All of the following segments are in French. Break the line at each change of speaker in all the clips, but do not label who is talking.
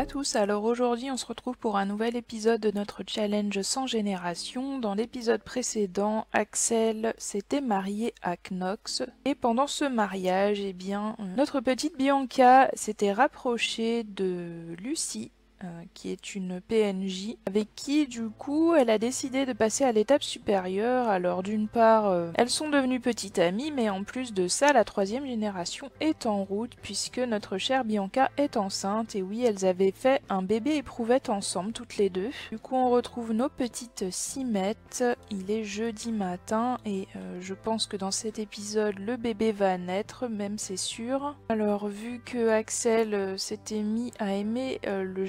à tous, alors aujourd'hui on se retrouve pour un nouvel épisode de notre challenge sans génération. Dans l'épisode précédent, Axel s'était marié à Knox. Et pendant ce mariage, eh bien, notre petite Bianca s'était rapprochée de Lucie euh, qui est une PNJ, avec qui du coup elle a décidé de passer à l'étape supérieure. Alors d'une part, euh, elles sont devenues petites amies, mais en plus de ça, la troisième génération est en route, puisque notre chère Bianca est enceinte, et oui, elles avaient fait un bébé éprouvette ensemble, toutes les deux. Du coup, on retrouve nos petites cimettes, il est jeudi matin, et euh, je pense que dans cet épisode, le bébé va naître, même c'est sûr. Alors, vu que Axel s'était mis à aimer le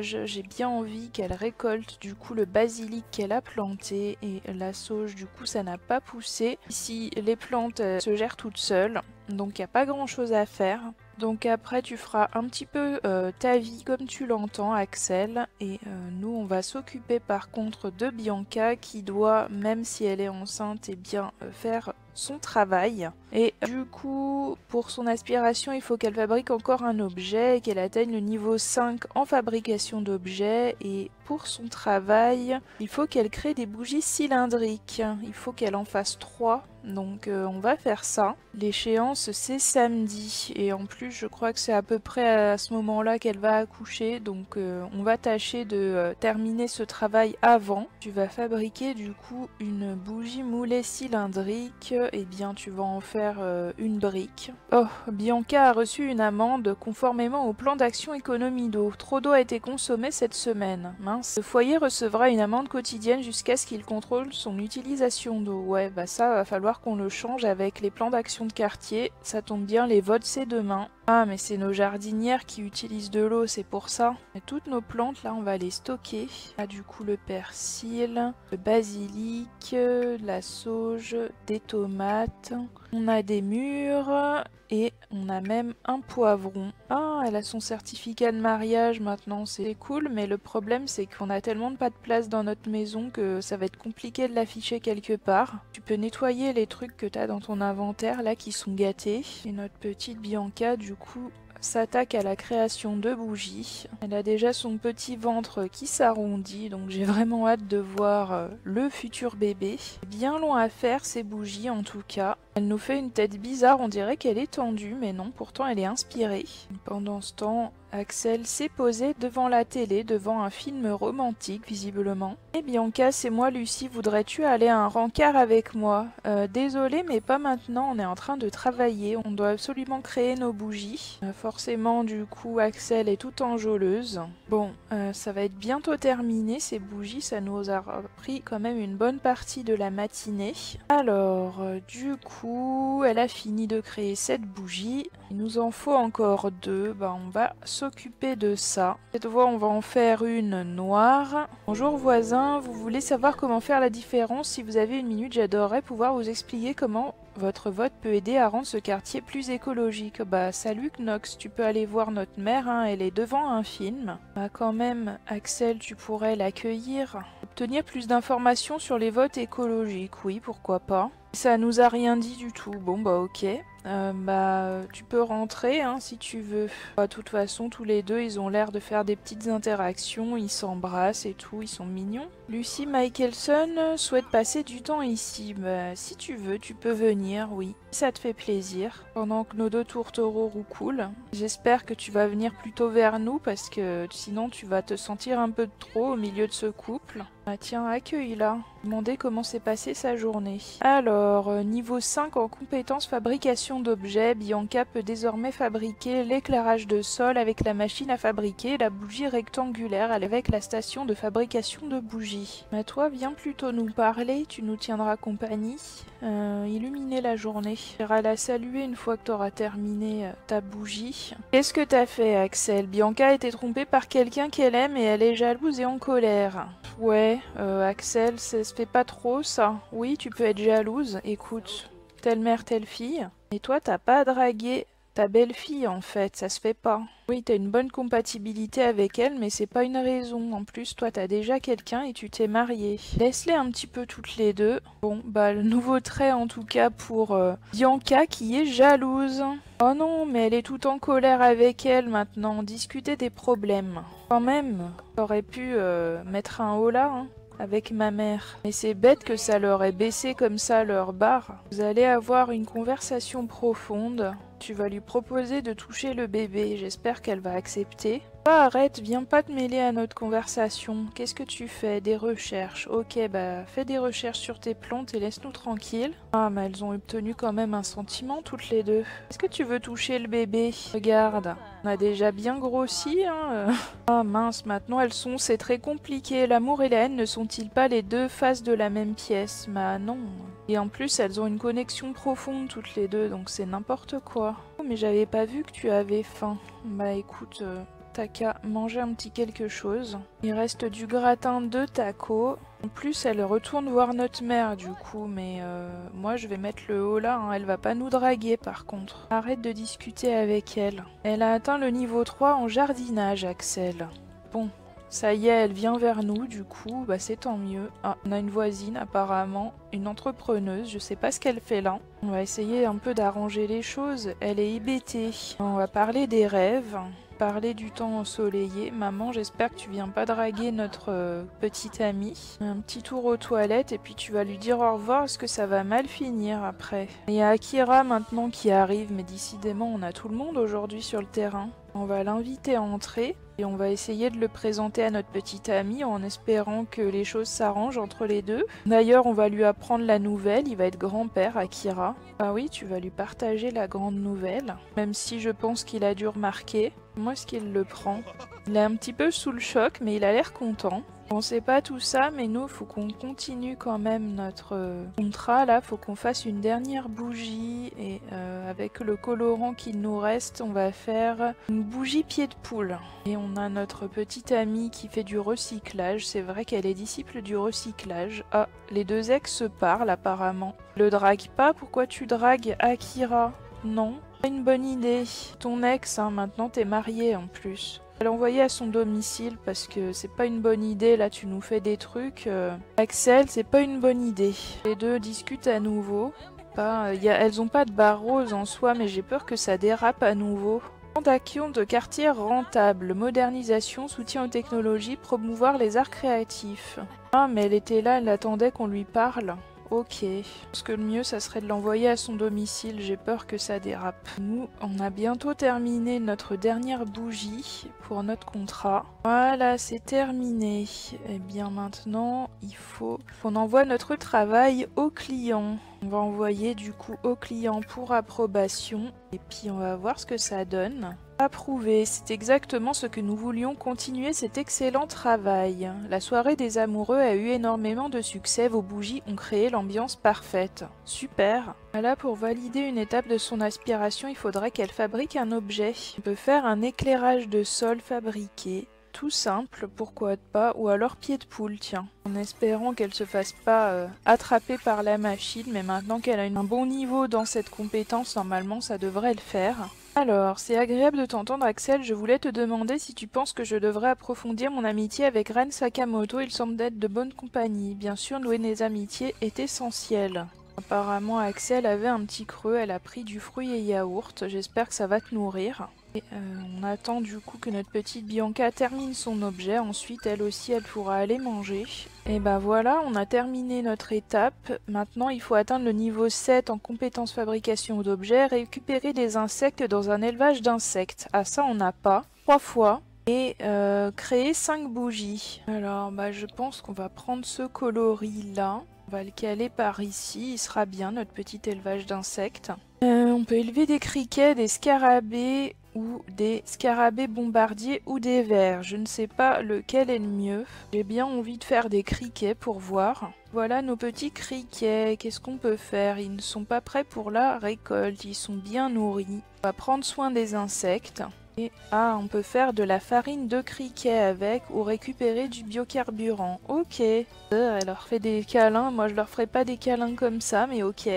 j'ai bien envie qu'elle récolte du coup le basilic qu'elle a planté et la sauge du coup ça n'a pas poussé. Ici les plantes euh, se gèrent toutes seules donc il n'y a pas grand chose à faire. Donc après tu feras un petit peu euh, ta vie comme tu l'entends Axel et euh, nous on va s'occuper par contre de Bianca qui doit même si elle est enceinte et eh bien faire son travail. Et du coup, pour son aspiration, il faut qu'elle fabrique encore un objet et qu'elle atteigne le niveau 5 en fabrication d'objets. Et pour son travail, il faut qu'elle crée des bougies cylindriques. Il faut qu'elle en fasse 3 donc euh, on va faire ça. L'échéance c'est samedi et en plus je crois que c'est à peu près à ce moment-là qu'elle va accoucher donc euh, on va tâcher de euh, terminer ce travail avant. Tu vas fabriquer du coup une bougie moulée cylindrique eh bien tu vas en faire une brique. Oh, Bianca a reçu une amende conformément au plan d'action économie d'eau. Trop d'eau a été consommée cette semaine. Mince. Le foyer recevra une amende quotidienne jusqu'à ce qu'il contrôle son utilisation d'eau. Ouais bah ça va falloir qu'on le change avec les plans d'action de quartier. Ça tombe bien, les votes c'est demain. Ah mais c'est nos jardinières qui utilisent de l'eau, c'est pour ça. Toutes nos plantes là on va les stocker. Ah du coup le persil, le basilic, la sauge, des tomates. On a des mûres et on a même un poivron. Ah, elle a son certificat de mariage maintenant, c'est cool, mais le problème c'est qu'on a tellement de pas de place dans notre maison que ça va être compliqué de l'afficher quelque part. Tu peux nettoyer les trucs que tu as dans ton inventaire là qui sont gâtés. Et notre petite Bianca du coup s'attaque à la création de bougies. Elle a déjà son petit ventre qui s'arrondit, donc j'ai vraiment hâte de voir euh, le futur bébé. Bien long à faire ces bougies en tout cas. Elle nous fait une tête bizarre, on dirait qu'elle est tendue, mais non, pourtant elle est inspirée. Pendant ce temps, Axel s'est posé devant la télé, devant un film romantique visiblement. Et eh, Bianca, c'est moi Lucie, voudrais-tu aller à un rencard avec moi? Euh, Désolée, mais pas maintenant, on est en train de travailler, on doit absolument créer nos bougies. Euh, forcément, du coup, Axel est tout enjôleuse. Bon, euh, ça va être bientôt terminé, ces bougies, ça nous a pris quand même une bonne partie de la matinée. Alors, du coup, elle a fini de créer cette bougie. Il nous en faut encore deux, bah on va s'occuper de ça. Cette fois, on va en faire une noire. Bonjour voisin, vous voulez savoir comment faire la différence? Si vous avez une minute, j'adorerais pouvoir vous expliquer comment votre vote peut aider à rendre ce quartier plus écologique. Bah salut Knox, tu peux aller voir notre mère, hein, elle est devant un film. Bah quand même, Axel, tu pourrais l'accueillir. Obtenir plus d'informations sur les votes écologiques, oui, pourquoi pas. Ça nous a rien dit du tout. Bon bah ok. Euh, bah tu peux rentrer hein, si tu veux. Bah, de toute façon tous les deux ils ont l'air de faire des petites interactions, ils s'embrassent et tout, ils sont mignons. Lucy Michelson souhaite passer du temps ici. Bah si tu veux tu peux venir, oui. Ça te fait plaisir. Pendant que nos deux tourtereaux cool. J'espère que tu vas venir plutôt vers nous parce que sinon tu vas te sentir un peu trop au milieu de ce couple. Ah tiens, accueille-la. Demandez comment s'est passée sa journée. Alors, euh, niveau 5 en compétences fabrication d'objets, Bianca peut désormais fabriquer l'éclairage de sol avec la machine à fabriquer, la bougie rectangulaire avec la station de fabrication de bougies. Mais toi, viens plutôt nous parler, tu nous tiendras compagnie. Euh, illuminer la journée. Tu iras la saluer une fois que tu auras terminé euh, ta bougie. Qu'est-ce que t'as fait, Axel? Bianca a été trompée par quelqu'un qu'elle aime et elle est jalouse et en colère. Ouais, euh, Axel, ça se fait pas trop ça. Oui, tu peux être jalouse. Écoute, telle mère, telle fille. Et toi, t'as pas dragué ta belle-fille en fait, ça se fait pas. Oui, t'as une bonne compatibilité avec elle, mais c'est pas une raison. En plus, toi, t'as déjà quelqu'un et tu t'es marié. Laisse-les un petit peu toutes les deux. Bon, bah, le nouveau trait en tout cas pour euh, Bianca qui est jalouse. Oh non, mais elle est tout en colère avec elle maintenant. Discuter des problèmes. Quand même, t'aurais pu euh, mettre un haut là, hein avec ma mère. Mais c'est bête que ça leur ait baissé comme ça leur barre. Vous allez avoir une conversation profonde. Tu vas lui proposer de toucher le bébé. J'espère qu'elle va accepter. Ah, arrête, viens pas te mêler à notre conversation. Qu'est-ce que tu fais? Des recherches. Ok, bah fais des recherches sur tes plantes et laisse-nous tranquilles. Ah, mais elles ont obtenu quand même un sentiment toutes les deux. Est-ce que tu veux toucher le bébé? Regarde, on a déjà bien grossi, hein Ah mince, maintenant elles sont, c'est très compliqué. L'amour et la haine ne sont-ils pas les deux faces de la même pièce? Bah non. Et en plus, elles ont une connexion profonde toutes les deux, donc c'est n'importe quoi. Oh, mais j'avais pas vu que tu avais faim. Bah écoute... Euh, T'as qu'à manger un petit quelque chose. Il reste du gratin de tacos. En plus, elle retourne voir notre mère du coup, mais euh, moi je vais mettre le haut là, hein. elle va pas nous draguer par contre. Arrête de discuter avec elle. Elle a atteint le niveau 3 en jardinage, Axel. Bon, ça y est, elle vient vers nous, du coup, bah c'est tant mieux. Ah, on a une voisine apparemment, une entrepreneuse, je sais pas ce qu'elle fait là. On va essayer un peu d'arranger les choses, elle est hébétée. On va parler des rêves parler du temps ensoleillé. Maman, j'espère que tu viens pas draguer notre euh, petite amie. Un petit tour aux toilettes et puis tu vas lui dire au revoir parce que ça va mal finir après? Il y a Akira maintenant qui arrive, mais décidément on a tout le monde aujourd'hui sur le terrain. On va l'inviter à entrer et on va essayer de le présenter à notre petite amie en espérant que les choses s'arrangent entre les deux. D'ailleurs, on va lui apprendre la nouvelle, il va être grand-père Akira. Ah oui, tu vas lui partager la grande nouvelle, même si je pense qu'il a dû remarquer. Moi, est-ce qu'il le prend? Il est un petit peu sous le choc, mais il a l'air content. On sait pas tout ça, mais nous, faut qu'on continue quand même notre euh, contrat. Là, faut qu'on fasse une dernière bougie. Et euh, avec le colorant qu'il nous reste, on va faire une bougie pied de poule. Et on a notre petite amie qui fait du recyclage. C'est vrai qu'elle est disciple du recyclage. Ah, les deux ex se parlent apparemment. Le drague pas Pourquoi tu dragues Akira? Non une bonne idée. Ton ex, hein, maintenant t'es marié en plus l'envoyer à son domicile parce que c'est pas une bonne idée. Là, tu nous fais des trucs. Euh. Axel, c'est pas une bonne idée. Les deux discutent à nouveau. Pas, a, elles ont pas de barre rose en soi, mais j'ai peur que ça dérape à nouveau. D'action de quartier rentable, modernisation, soutien aux technologies, promouvoir les arts créatifs. Ah, mais elle était là, elle attendait qu'on lui parle. Ok. Parce que le mieux, ça serait de l'envoyer à son domicile. J'ai peur que ça dérape. Nous, on a bientôt terminé notre dernière bougie pour notre contrat. Voilà, c'est terminé. Et eh bien maintenant, il faut qu'on envoie notre travail au client. On va envoyer du coup au client pour approbation. Et puis on va voir ce que ça donne. Approuvé, c'est exactement ce que nous voulions continuer cet excellent travail. La soirée des amoureux a eu énormément de succès, vos bougies ont créé l'ambiance parfaite. Super Là, pour valider une étape de son aspiration, il faudrait qu'elle fabrique un objet. On peut faire un éclairage de sol fabriqué. Tout simple, pourquoi pas, ou alors pied de poule, tiens. En espérant qu'elle se fasse pas euh, attraper par la machine, mais maintenant qu'elle a un bon niveau dans cette compétence, normalement ça devrait le faire. Alors, c'est agréable de t'entendre Axel, je voulais te demander si tu penses que je devrais approfondir mon amitié avec Ren Sakamoto, il semble d'être de bonne compagnie. Bien sûr, nouer des amitiés est essentiel. Apparemment Axel avait un petit creux, elle a pris du fruit et yaourt, j'espère que ça va te nourrir. Euh, on attend du coup que notre petite Bianca termine son objet, ensuite elle aussi elle pourra aller manger. Et bah voilà, on a terminé notre étape. Maintenant il faut atteindre le niveau 7 en compétence fabrication d'objets, récupérer des insectes dans un élevage d'insectes. Ah ça on n'a pas. Trois fois. Et euh, créer 5 bougies. Alors bah je pense qu'on va prendre ce coloris là. On va le caler par ici, il sera bien notre petit élevage d'insectes. Euh, on peut élever des criquets, des scarabées ou des scarabées bombardiers ou des vers. Je ne sais pas lequel est le mieux. J'ai bien envie de faire des criquets pour voir. Voilà nos petits criquets. Qu'est-ce qu'on peut faire? Ils ne sont pas prêts pour la récolte. Ils sont bien nourris. On va prendre soin des insectes. Et ah, on peut faire de la farine de criquet avec ou récupérer du biocarburant. Ok. Elle leur fait des câlins. Moi, je leur ferai pas des câlins comme ça, mais ok.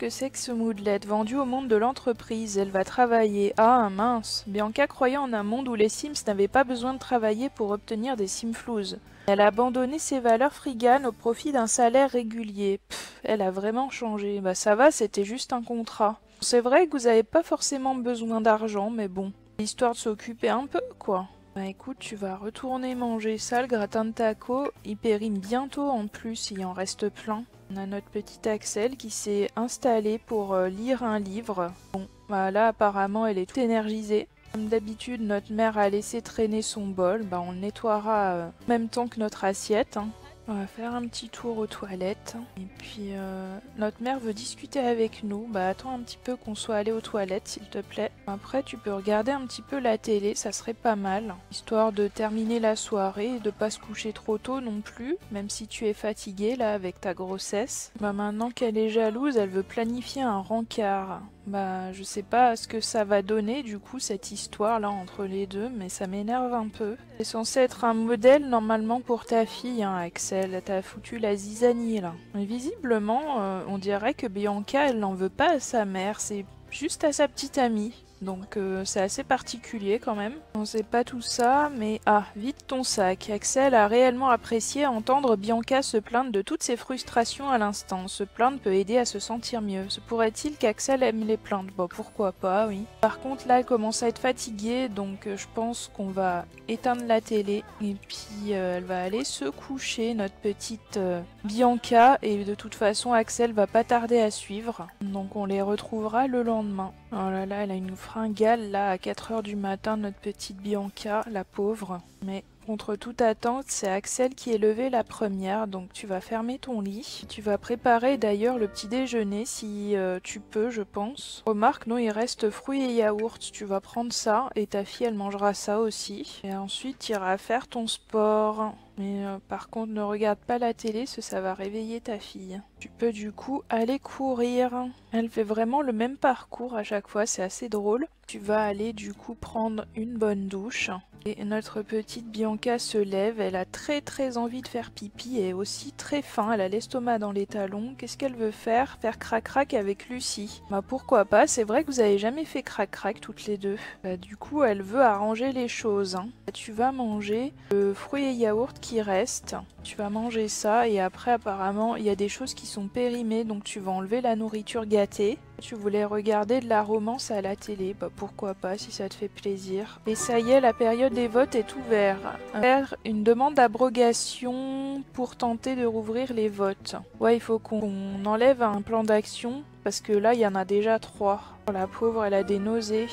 Que c'est que ce moodlet Vendu au monde de l'entreprise, elle va travailler. Ah mince Bianca croyait en un monde où les Sims n'avaient pas besoin de travailler pour obtenir des Simflouz. Elle a abandonné ses valeurs friganes au profit d'un salaire régulier. Pff, elle a vraiment changé. Bah ça va, c'était juste un contrat. C'est vrai que vous avez pas forcément besoin d'argent, mais bon. Histoire de s'occuper un peu, quoi. Bah écoute, tu vas retourner manger ça, le gratin de taco. Il périme bientôt en plus, il en reste plein. On a notre petit Axel qui s'est installé pour euh, lire un livre. Bon, bah là apparemment elle est toute énergisée. Comme d'habitude, notre mère a laissé traîner son bol. Bah on le nettoiera euh, en même temps que notre assiette. Hein. On va faire un petit tour aux toilettes. Et puis, euh, notre mère veut discuter avec nous. Bah, attends un petit peu qu'on soit allé aux toilettes, s'il te plaît. Après, tu peux regarder un petit peu la télé, ça serait pas mal. Histoire de terminer la soirée et de pas se coucher trop tôt non plus. Même si tu es fatigué, là, avec ta grossesse. Bah, maintenant qu'elle est jalouse, elle veut planifier un rencard. Bah, je sais pas ce que ça va donner du coup cette histoire là entre les deux, mais ça m'énerve un peu. C'est censé être un modèle normalement pour ta fille, hein, Axel. T'as foutu la zizanie là. Mais visiblement, euh, on dirait que Bianca elle n'en veut pas à sa mère, c'est juste à sa petite amie. Donc euh, c'est assez particulier quand même. On sait pas tout ça, mais ah, vite ton sac. Axel a réellement apprécié entendre Bianca se plaindre de toutes ses frustrations à l'instant. Se plaindre peut aider à se sentir mieux. Se pourrait-il qu'Axel aime les plaintes? Bon, pourquoi pas, oui. Par contre, là, elle commence à être fatiguée, donc euh, je pense qu'on va éteindre la télé. Et puis, euh, elle va aller se coucher, notre petite Bianca. Et de toute façon, Axel va pas tarder à suivre. Donc on les retrouvera le lendemain. Oh là là, elle a une fringale là à 4h du matin, notre petite Bianca, la pauvre. Mais contre toute attente, c'est Axel qui est levé la première, donc tu vas fermer ton lit. Tu vas préparer d'ailleurs le petit déjeuner si euh, tu peux, je pense. Remarque, non, il reste fruits et yaourts. Tu vas prendre ça et ta fille, elle mangera ça aussi. Et ensuite, tu iras faire ton sport. Mais euh, par contre, ne regarde pas la télé, ça, ça va réveiller ta fille. Tu peux du coup aller courir. Elle fait vraiment le même parcours à chaque fois, c'est assez drôle. Tu vas aller du coup prendre une bonne douche. Et notre petite Bianca se lève, elle a très très envie de faire pipi et aussi très faim, elle a l'estomac dans les talons. Qu'est-ce qu'elle veut faire? Faire crac-crac avec Lucie. Bah pourquoi pas, c'est vrai que vous avez jamais fait crac-crac toutes les deux. Bah du coup elle veut arranger les choses. Hein. Tu vas manger le fruit et yaourt qui reste. Tu vas manger ça et après apparemment il y a des choses qui sont périmées donc tu vas enlever la nourriture gâtée. Tu voulais regarder de la romance à la télé, bah pourquoi pas si ça te fait plaisir. Et ça y est, la période des votes est ouverte. Faire une demande d'abrogation pour tenter de rouvrir les votes. Ouais, il faut qu'on enlève un plan d'action parce que là il y en a déjà trois. Oh, la pauvre, elle a des nausées.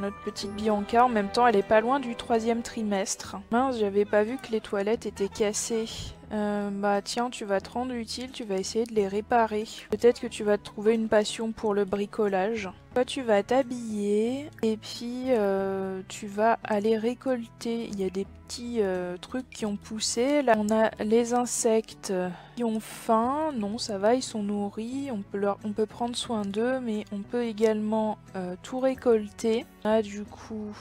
Notre petite Bianca, en même temps, elle est pas loin du troisième trimestre. Mince, j'avais pas vu que les toilettes étaient cassées. Euh, bah tiens, tu vas te rendre utile, tu vas essayer de les réparer. Peut-être que tu vas trouver une passion pour le bricolage. Toi, tu vas t'habiller et puis euh, tu vas aller récolter. Il y a des petits euh, trucs qui ont poussé. Là, on a les insectes qui ont faim. Non, ça va, ils sont nourris. On peut, on peut prendre soin d'eux, mais on peut également tout récolter. Là, du coup,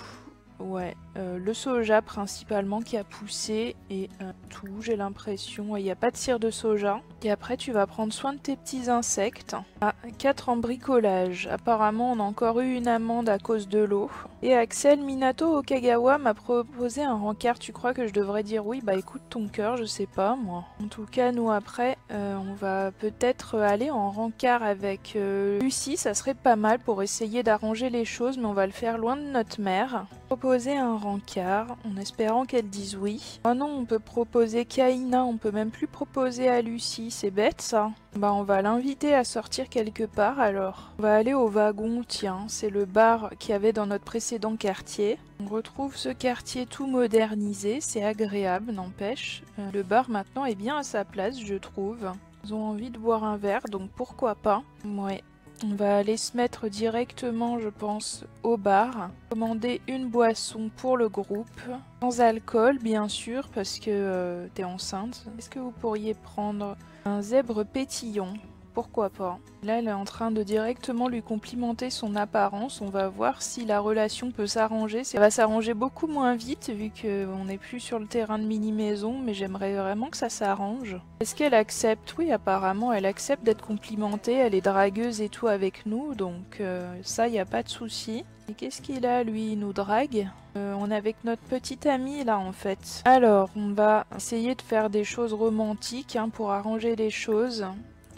Ouais, euh, le soja principalement qui a poussé et euh, tout, j'ai l'impression. Il n'y a pas de cire de soja. Et après, tu vas prendre soin de tes petits insectes. Ah, 4 en bricolage. Apparemment, on a encore eu une amende à cause de l'eau. Et Axel Minato Okagawa m'a proposé un rencard. Tu crois que je devrais dire oui? Bah écoute ton cœur, je sais pas moi. En tout cas, nous après, euh, on va peut-être aller en rencard avec Lucie. Ça serait pas mal pour essayer d'arranger les choses, mais on va le faire loin de notre mère proposer un rencard en espérant qu'elle dise oui. Oh non, on peut proposer Kaina, on peut même plus proposer à Lucie, c'est bête ça. Bah on va l'inviter à sortir quelque part alors. On va aller au wagon, tiens, c'est le bar qu'il y avait dans notre précédent quartier. On retrouve ce quartier tout modernisé, c'est agréable, n'empêche. Euh, le bar maintenant est bien à sa place, je trouve. Ils ont envie de boire un verre, donc pourquoi pas? Ouais, on va aller se mettre directement, je pense, au bar. Commander une boisson pour le groupe. Sans alcool, bien sûr, parce que euh, t'es enceinte. Est-ce que vous pourriez prendre un zèbre pétillon pourquoi pas? Là, elle est en train de directement lui complimenter son apparence. On va voir si la relation peut s'arranger. Ça va s'arranger beaucoup moins vite vu qu'on n'est plus sur le terrain de mini-maison, mais j'aimerais vraiment que ça s'arrange. Est-ce qu'elle accepte? Oui, apparemment, elle accepte d'être complimentée. Elle est dragueuse et tout avec nous, donc euh, ça, il n'y a pas de souci. Et qu'est-ce qu'il a, lui nous drague? Euh, On est avec notre petite amie, là, en fait. Alors, on va essayer de faire des choses romantiques hein, pour arranger les choses.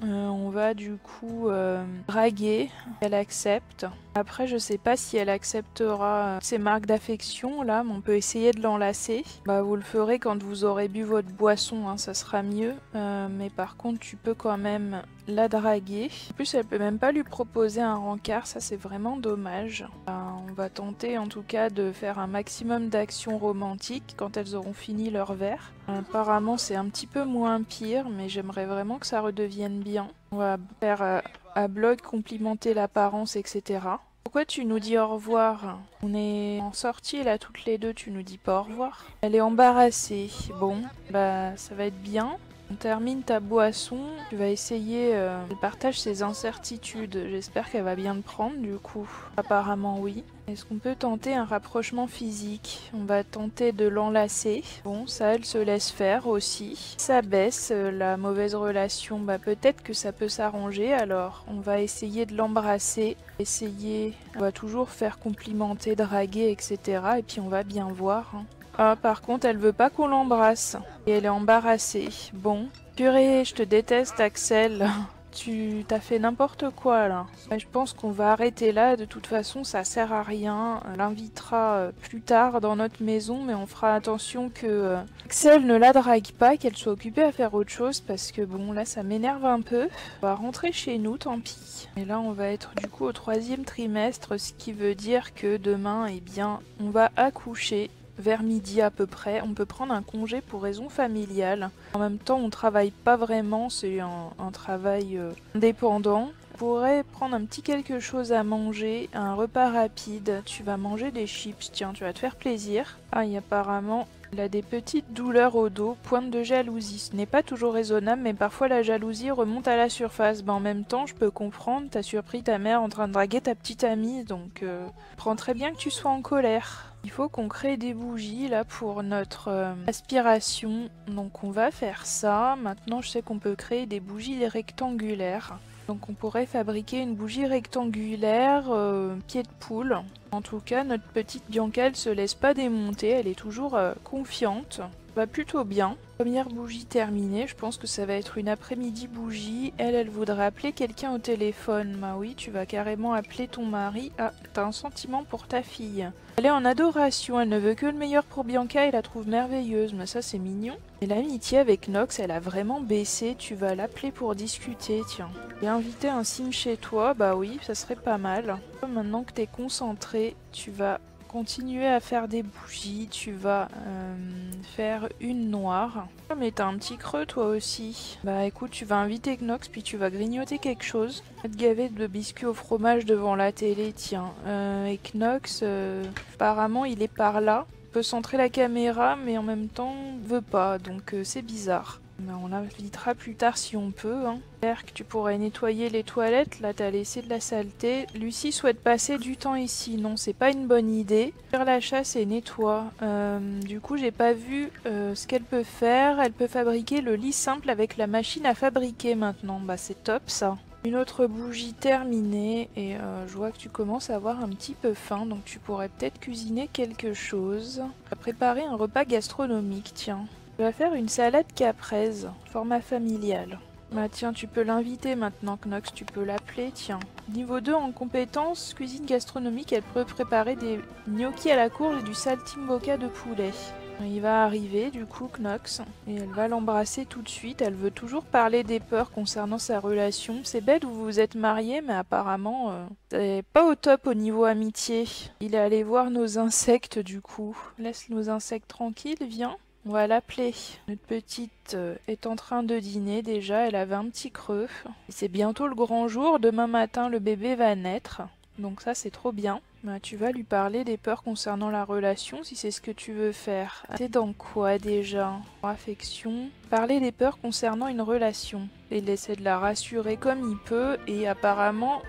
Euh, on va du coup euh, draguer, elle accepte. Après je sais pas si elle acceptera ces marques d'affection là, mais on peut essayer de l'enlacer. Bah vous le ferez quand vous aurez bu votre boisson, hein, ça sera mieux. Euh, mais par contre tu peux quand même la draguer. En plus elle peut même pas lui proposer un rencard, ça c'est vraiment dommage. on va tenter en tout cas de faire un maximum d'actions romantiques quand elles auront fini leur verre. Apparemment c'est un petit peu moins pire, mais j'aimerais vraiment que ça redevienne bien. On va faire euh, à blog complimenter l'apparence, etc. Pourquoi tu nous dis au revoir? On est en sortie là toutes les deux, tu nous dis pas au revoir. Elle est embarrassée. Bon, bah ça va être bien. On termine ta boisson, tu vas essayer, euh, elle partage ses incertitudes, j'espère qu'elle va bien te prendre du coup. Apparemment oui. Est-ce qu'on peut tenter un rapprochement physique? On va tenter de l'enlacer. Bon, ça elle se laisse faire aussi. Ça baisse euh, la mauvaise relation, bah peut-être que ça peut s'arranger alors. On va essayer de l'embrasser, essayer, on va toujours faire complimenter, draguer, etc. Et puis on va bien voir. Hein. Ah, par contre, elle veut pas qu'on l'embrasse. Et elle est embarrassée. Bon. Purée, je te déteste, Axel. Tu t'as fait n'importe quoi là. Je pense qu'on va arrêter là. De toute façon, ça sert à rien. On l'invitera euh, plus tard dans notre maison, mais on fera attention que euh, Axel ne la drague pas, qu'elle soit occupée à faire autre chose parce que bon, là, ça m'énerve un peu. On va rentrer chez nous, tant pis. Et là, on va être du coup au troisième trimestre, ce qui veut dire que demain, eh bien, on va accoucher vers midi à peu près. On peut prendre un congé pour raison familiale. En même temps, on travaille pas vraiment, c'est un, travail euh, indépendant. On pourrait prendre un petit quelque chose à manger, un repas rapide. Tu vas manger des chips, tiens, tu vas te faire plaisir. Ah, et apparemment, il a des petites douleurs au dos, pointe de jalousie. Ce n'est pas toujours raisonnable, mais parfois la jalousie remonte à la surface. Ben, en même temps, je peux comprendre, t'as surpris ta mère en train de draguer ta petite amie, donc euh, prends très bien que tu sois en colère. Il faut qu'on crée des bougies là pour notre euh, aspiration. Donc on va faire ça. Maintenant je sais qu'on peut créer des bougies rectangulaires. Donc on pourrait fabriquer une bougie rectangulaire euh, pied de poule. En tout cas notre petite Bianca elle se laisse pas démonter, elle est toujours euh, confiante va plutôt bien. Première bougie terminée, je pense que ça va être une après-midi bougie. Elle, elle voudrait appeler quelqu'un au téléphone. Bah oui, tu vas carrément appeler ton mari. Ah, t'as un sentiment pour ta fille. Elle est en adoration, elle ne veut que le meilleur pour Bianca et la trouve merveilleuse. Mais ça, c'est mignon. Et l'amitié avec Nox, elle a vraiment baissé. Tu vas l'appeler pour discuter, tiens. Et inviter un sim chez toi, bah oui, ça serait pas mal. Maintenant que t'es concentré, tu vas continuer à faire des bougies, tu vas euh, faire une noire. Mais t'as un petit creux toi aussi. Bah écoute, tu vas inviter Knox puis tu vas grignoter quelque chose. Te gaver de biscuits au fromage devant la télé, tiens. Euh, et Knox, euh, apparemment il est par là. peut centrer la caméra mais en même temps veut pas, donc c'est bizarre. Ben, on l'invitera plus tard si on peut. Hein. tu pourrais nettoyer les toilettes. Là, t'as laissé de la saleté. Lucie souhaite passer du temps ici. Non, c'est pas une bonne idée. Faire la chasse et nettoie. Euh, du coup, j'ai pas vu euh, ce qu'elle peut faire. Elle peut fabriquer le lit simple avec la machine à fabriquer maintenant. Bah, c'est top ça. Une autre bougie terminée et euh, je vois que tu commences à avoir un petit peu faim donc tu pourrais peut-être cuisiner quelque chose. Préparer un repas gastronomique, tiens. Je faire une salade caprese, format familial. Bah tiens, tu peux l'inviter maintenant, Knox, tu peux l'appeler, tiens. Niveau 2 en compétences, cuisine gastronomique, elle peut préparer des gnocchis à la courge et du saltimbocca de poulet. Il va arriver du coup Knox et elle va l'embrasser tout de suite. Elle veut toujours parler des peurs concernant sa relation. C'est bête vous vous êtes mariés mais apparemment euh, c'est pas au top au niveau amitié. Il est allé voir nos insectes du coup. Laisse nos insectes tranquilles, viens. On va l'appeler. Notre petite euh, est en train de dîner déjà, elle avait un petit creux. C'est bientôt le grand jour, demain matin le bébé va naître. Donc ça c'est trop bien. Bah, tu vas lui parler des peurs concernant la relation si c'est ce que tu veux faire. T'es dans quoi déjà? Affection. Parler des peurs concernant une relation. Il essaie de la rassurer comme il peut et apparemment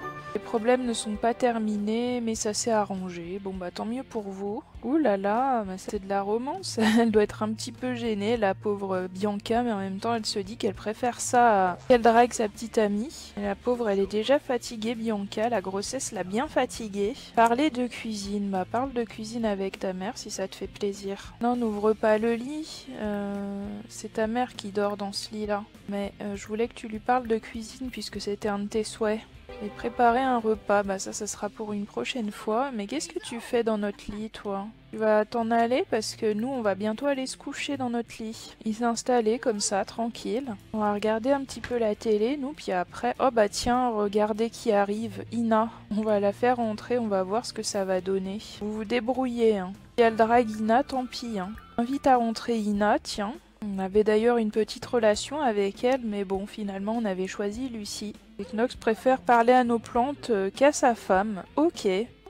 problèmes ne sont pas terminés, mais ça s'est arrangé. Bon bah tant mieux pour vous. Ouh là là, c'est de la romance. elle doit être un petit peu gênée, la pauvre Bianca, mais en même temps elle se dit qu'elle préfère ça à qu'elle drague sa petite amie. la pauvre, elle est déjà fatiguée, Bianca. La grossesse l'a bien fatiguée. Parler de cuisine, bah parle de cuisine avec ta mère si ça te fait plaisir. Non, n'ouvre pas le lit. Euh, c'est ta mère qui dort dans ce lit-là. Mais euh, je voulais que tu lui parles de cuisine puisque c'était un de tes souhaits. Et préparer un repas, bah ça, ça sera pour une prochaine fois. Mais qu'est-ce que tu fais dans notre lit, toi? Tu vas t'en aller parce que nous, on va bientôt aller se coucher dans notre lit. Il s'est installé comme ça, tranquille. On va regarder un petit peu la télé, nous, puis après, oh bah tiens, regardez qui arrive, Ina. On va la faire entrer, on va voir ce que ça va donner. Vous vous débrouillez, hein. Si elle drague Ina, tant pis, hein. Invite à rentrer Ina, tiens. On avait d'ailleurs une petite relation avec elle, mais bon, finalement, on avait choisi Lucie. Knox préfère parler à nos plantes euh, qu'à sa femme. Ok.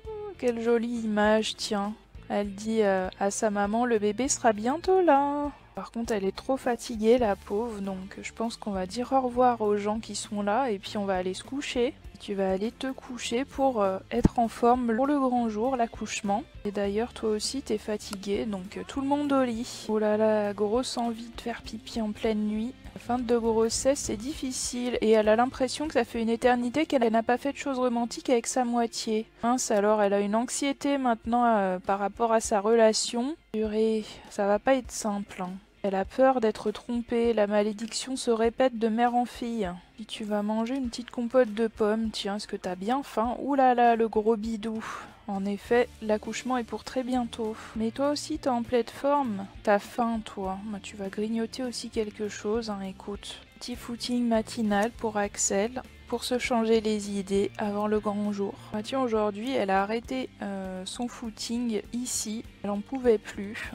Oh, quelle jolie image, tiens. Elle dit euh, à sa maman, le bébé sera bientôt là. Par contre, elle est trop fatiguée, la pauvre, donc je pense qu'on va dire au revoir aux gens qui sont là et puis on va aller se coucher. Tu vas aller te coucher pour euh, être en forme pour le grand jour, l'accouchement. Et d'ailleurs, toi aussi, t'es fatiguée, donc tout le monde au lit. Oh là là, grosse envie de faire pipi en pleine nuit. La fin de grossesse, c'est difficile et elle a l'impression que ça fait une éternité qu'elle n'a pas fait de choses romantiques avec sa moitié. Mince, alors elle a une anxiété maintenant euh, par rapport à sa relation. Purée, ça va pas être simple. Hein. Elle a peur d'être trompée, la malédiction se répète de mère en fille. Si tu vas manger une petite compote de pommes, tiens, est-ce que t'as bien faim? Ouh là là, le gros bidou En effet, l'accouchement est pour très bientôt. Mais toi aussi, t'es en pleine forme. T'as faim, toi. Bah, tu vas grignoter aussi quelque chose, hein, écoute. Petit footing matinal pour Axel pour se changer les idées avant le grand jour. Bah, tiens, aujourd'hui, elle a arrêté euh, son footing ici. Elle en pouvait plus.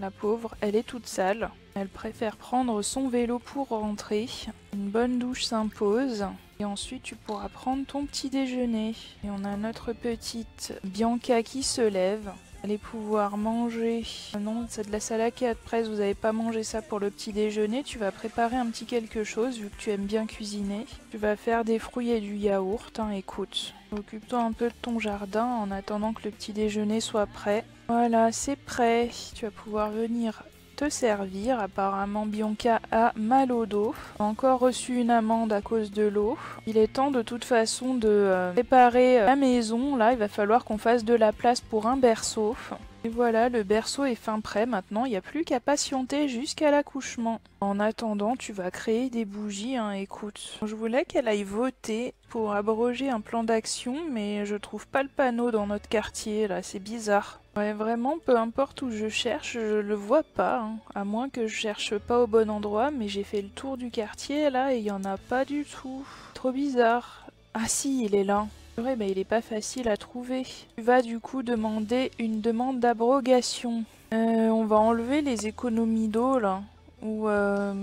La pauvre, elle est toute sale. Elle préfère prendre son vélo pour rentrer. Une bonne douche s'impose. Et ensuite, tu pourras prendre ton petit déjeuner. Et on a notre petite Bianca qui se lève. Allez pouvoir manger. Non, c'est de la salade à presse. Vous n'avez pas mangé ça pour le petit déjeuner. Tu vas préparer un petit quelque chose vu que tu aimes bien cuisiner. Tu vas faire des fruits et du yaourt. Hein, écoute, occupe-toi un peu de ton jardin en attendant que le petit déjeuner soit prêt. Voilà, c'est prêt. Tu vas pouvoir venir te servir. Apparemment, Bianca a mal au dos. Encore reçu une amende à cause de l'eau. Il est temps de toute façon de euh, préparer la maison. Là, il va falloir qu'on fasse de la place pour un berceau. Et voilà, le berceau est fin prêt maintenant, il n'y a plus qu'à patienter jusqu'à l'accouchement. En attendant, tu vas créer des bougies, hein, écoute. Je voulais qu'elle aille voter pour abroger un plan d'action, mais je trouve pas le panneau dans notre quartier, là, c'est bizarre. Ouais, vraiment, peu importe où je cherche, je le vois pas, hein. à moins que je cherche pas au bon endroit, mais j'ai fait le tour du quartier, là, et il y en a pas du tout. Trop bizarre. Ah si, il est là. Il est pas facile à trouver. Tu vas du coup demander une demande d'abrogation. Euh, on va enlever les économies d'eau là. Ou euh...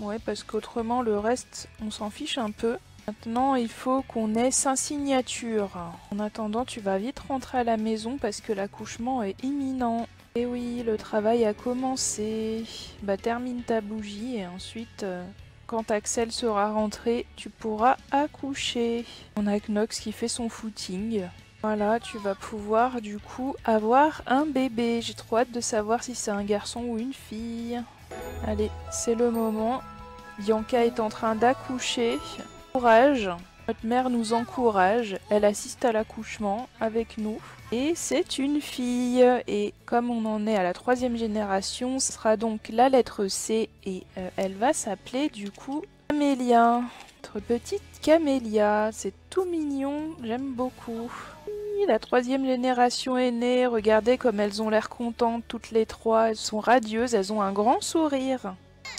ouais parce qu'autrement le reste on s'en fiche un peu. Maintenant il faut qu'on ait 5 signatures. En attendant tu vas vite rentrer à la maison parce que l'accouchement est imminent. Et oui le travail a commencé. Bah termine ta bougie et ensuite euh, quand Axel sera rentré, tu pourras accoucher. On a Knox qui fait son footing. Voilà, tu vas pouvoir du coup avoir un bébé. J'ai trop hâte de savoir si c'est un garçon ou une fille. Allez, c'est le moment. Bianca est en train d'accoucher. Courage notre mère nous encourage, elle assiste à l'accouchement avec nous. Et c'est une fille. Et comme on en est à la troisième génération, ce sera donc la lettre C. Et euh, elle va s'appeler du coup Camélia. Notre petite Camélia. C'est tout mignon, j'aime beaucoup. La troisième génération est née. Regardez comme elles ont l'air contentes toutes les trois. Elles sont radieuses, elles ont un grand sourire.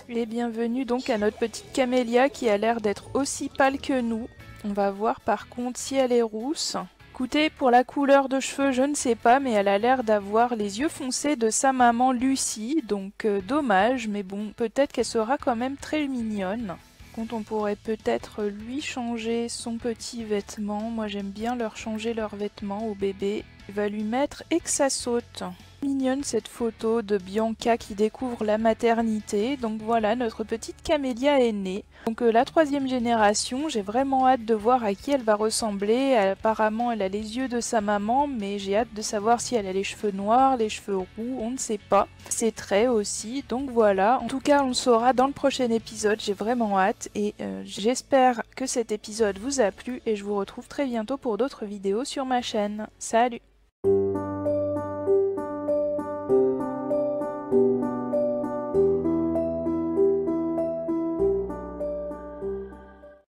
Et bienvenue donc à notre petite Camélia qui a l'air d'être aussi pâle que nous. On va voir par contre si elle est rousse. Écoutez, pour la couleur de cheveux, je ne sais pas, mais elle a l'air d'avoir les yeux foncés de sa maman Lucie, donc euh, dommage, mais bon, peut-être qu'elle sera quand même très mignonne. contre, on pourrait peut-être lui changer son petit vêtement. Moi, j'aime bien leur changer leurs vêtements au bébé. Il va lui mettre et que ça saute mignonne cette photo de Bianca qui découvre la maternité. Donc voilà, notre petite Camélia est née. Donc euh, la troisième génération, j'ai vraiment hâte de voir à qui elle va ressembler. apparemment, elle a les yeux de sa maman, mais j'ai hâte de savoir si elle a les cheveux noirs, les cheveux roux, on ne sait pas. Ses traits aussi, donc voilà. En tout cas, on le saura dans le prochain épisode, j'ai vraiment hâte et euh, j'espère que cet épisode vous a plu et je vous retrouve très bientôt pour d'autres vidéos sur ma chaîne. Salut